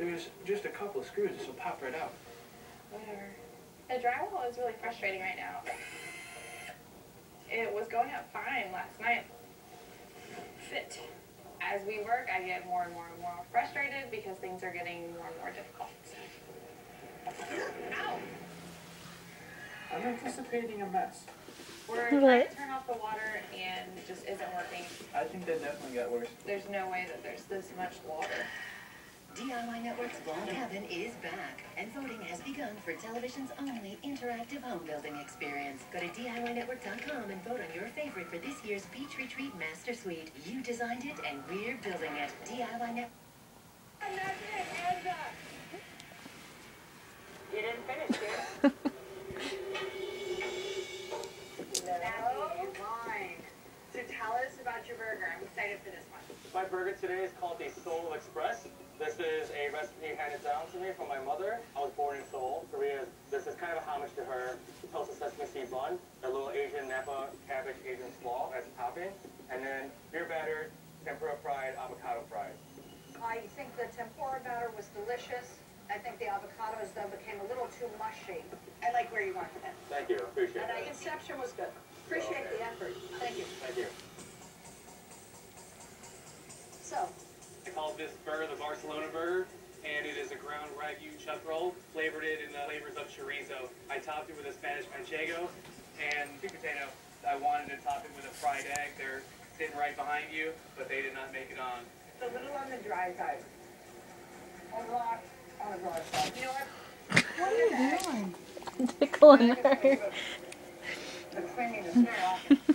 There's just a couple of screws, this will pop right out. Whatever. The drywall is really frustrating right now. It was going up fine last night. Fit. as we work, I get more and more and more frustrated because things are getting more and more difficult. Ow! I'm anticipating a mess. We're trying to turn off the water and it just isn't working. I think that definitely got worse. There's no way that there's this much water. DIY Network's Blog Cabin is back, and voting has begun for television's only interactive home building experience. Go to DIYNetwork.com and vote on your favorite for this year's Beach Retreat Master Suite. You designed it, and we're building it. DIY Network. You didn't finish, kid. No line. So tell us about your burger. I'm excited for this one. My burger today is called the Soul Express. This is a recipe handed down to me from my mother. I was born in Seoul, Korea. This is kind of a homage to her. Toasted sesame seed bun, a little Asian Napa cabbage Asian slaw as a topping, and then beer battered, tempura fried, avocado fried. I think the tempura batter was delicious. I think the avocados though became a little too mushy. I like where you went with it. Thank you, appreciate it. And the inception was good. Appreciate the effort. Thank you. Thank you. I call this burger the Barcelona burger, and it is a ground Wagyu chuck roll, flavored it in the flavors of chorizo. I topped it with a Spanish manchego and sweet potato. I wanted to top it with a fried egg. They're sitting right behind you, but they did not make it on. it's a little on the dry side. A lot on the dry side. You know what? What are you doing? Tickling her.